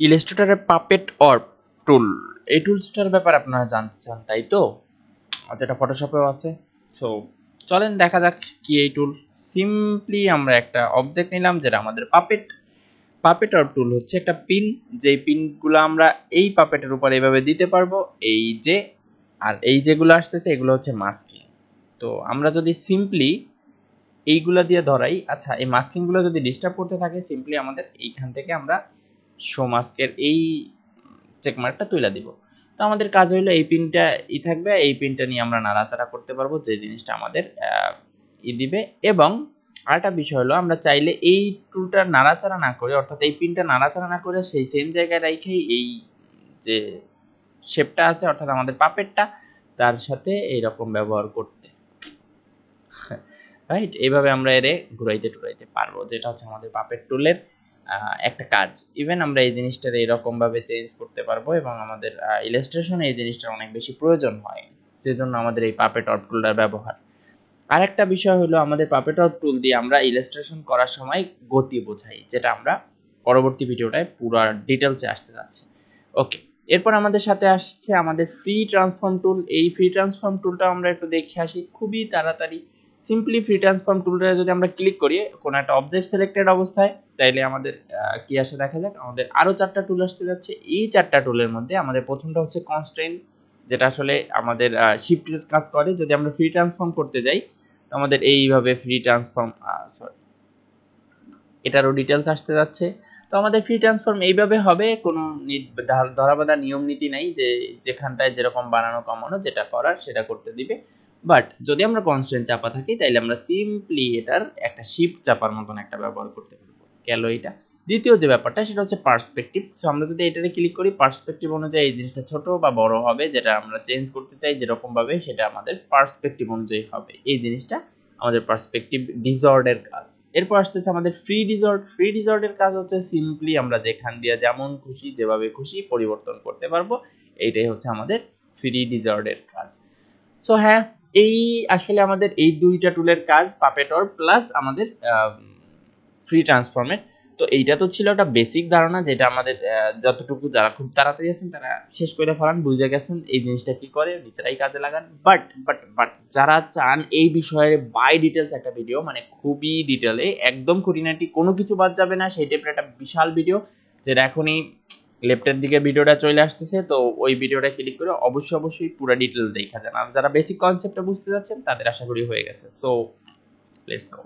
ইলাস্ট্রেটরের puppet or টুল এই টুলসটার ব্যাপারে আপনারা জানতে চান, তাই তো? যেটা ফটোশপেও আছে। সো চলেন দেখা যাক কি এই টুল সিম্পলি আমরা একটা অবজেক্ট নিলাম, যেটা আমাদের পাপেট পাপেট অর টুল হচ্ছে একটা পিন যেই পিনগুলো আমরা এই পাপেটের উপর এইভাবে দিতে পারব, এই যে, আর এই যেগুলো আসতেছে, এগুলো হচ্ছে মাস্কিং তো আমরা যদি সিম্পলি এইগুলো দিয়ে ধরাই আচ্ছা এই মাস্কিংগুলো যদি ডিস্টার্ব করতে থাকে সিম্পলি আমাদের এইখান থেকে আমরা শো মাস্কের এই চেকমার্কটা তুলে দিব। তো আমাদের কাজ হইল এই পিনটা ই থাকবে, এই পিনটা নিয়ে আমরা নাড়াচাড়া করতে পারব, যে জিনিসটা আমাদের ই দিবে। এবং আরেকটা বিষয় হলো, আমরা চাইলে এই টুলটা নাড়াচাড়া না করে, অর্থাৎ এই পিনটা নাড়াচাড়া না করে সেই সেম জায়গায় রেখেই এই যে শেপটা আছে, অর্থাৎ আমাদের পাপেটটা তার সাথে এইরকম ব্যবহার করতে। রাইট এইভাবে আমরা এরে ঘুরাইতে টুরাইতে পারব, যেটা হচ্ছে আমাদের পাপেট টুলের একটা কাজ। ইভেন আমরা এই জিনিসটার এরকমভাবে চেঞ্জ করতে পারব এবং আমাদের ইলাস্ট্রেশনে এই জিনিসটার অনেক বেশি প্রয়োজন হয়। সেজন্য আমাদের এই পাপেট অফ টুলটার ব্যবহার। আরেকটা বিষয় হলো আমাদের পাপেট অফ টুল দিয়ে আমরা ইলাস্ট্রেশন করার সময় গতি বোঝাই, যেটা আমরা পরবর্তী ভিডিওটায় পুরো ডিটেলসে আসতে যাচ্ছি। ওকে এরপর আমাদের সাথে আসছে আমাদের ফ্রি ট্রান্সফর্ম টুল এই ফ্রি ট্রান্সফর্ম টুলটা আমরা একটু দেখে আসি। খুবই তাড়াতাড়ি সিম্পলি ফ্রি ট্রান্সফর্ম টুলটা যদি আমরা ক্লিক করি, কোনো একটা অবজেক্ট সিলেক্টেড অবস্থায়, তাইলে আমাদের কি আসে দেখা যাক? আমাদের আরও চারটা টুল আসতে যাচ্ছে। এই চারটা টুলের মধ্যে আমাদের প্রথমটা হচ্ছে কনস্ট্রেন যেটা আসলে আমাদের শিফটের কাজ করে। যদি আমরা ফ্রি ট্রান্সফর্ম করতে যাই, তো আমাদের এইভাবে ফ্রি ট্রান্সফর্ম সরি এটারও ডিটেলস আসতে যাচ্ছে। তো আমাদের ফ্রি ট্রান্সফর্ম এইভাবে হবে, কোনো ধরাবাধা নিয়ম নীতি নাই যে যেখানটায় যেরকম বানানো কমানো, যেটা করার সেটা করতে দিবে। বাট যদি আমরা কনস্ট্যান্ট চাপা থাকি, তাইলে আমরা সিম্পলি এটার একটা শিফট চাপার মতন একটা ব্যবহার করতে পারব। গেল এটা দ্বিতীয় যে ব্যাপারটা, সেটা হচ্ছে পার্সপেক্টিভ সো আমরা যদি এটাতে ক্লিক করি পার্সপেক্টিভ অনুযায়ী এই জিনিসটা ছোট বা বড় হবে, যেটা আমরা চেঞ্জ করতে চাই যেরকমভাবে, সেটা আমাদের পার্সপেক্টিভ অনুযায়ী হবে। এই জিনিসটা আমাদের পার্সপেক্টিভ ডিজর্ডের কাজ। এরপর আসতেছে আমাদের ফ্রি ডিজর্ড ফ্রি ডিজর্ডের কাজ হচ্ছে সিম্পলি আমরা যেখান দিয়ে যেমন খুশি, যেভাবে খুশি পরিবর্তন করতে পারব। এইটাই হচ্ছে আমাদের ফ্রি ডিজর্ডের কাজ। সো হ্যাঁ এই আসলে আমাদের এই দুইটা টুলের কাজ পাপেটর প্লাস আমাদের ফ্রি ট্রান্সফর্মের তো এইটা তো ছিল একটা বেসিক ধারণা যেটা আমাদের যতটুকু যারা খুব তাড়াতাড়ি আছেন তারা শেষ করে ফেলান, বুঝে গেছেন এই জিনিসটা কি করে, নিজেরাই কাজে লাগান। বাট বাট বাট যারা চান এই বিষয়ে বাই ডিটেলস একটা ভিডিও মানে খুবই ডিটেলে একদম খুঁটিনাটি কোনো কিছু বাদ যাবে না, সেই টাইপের একটা বিশাল ভিডিও যেটা এখনই লেফটের দিকে ভিডিওটা চলে আসতেছে, তো ওই ভিডিওটা ক্লিক করে অবশ্যই অবশ্যই পুরো ডিটেলস দেখা যান। আর যারা বেসিক কনসেপ্টটা বুঝতে যাচ্ছেন, তাদের আশা করি হয়ে গেছে। So let's go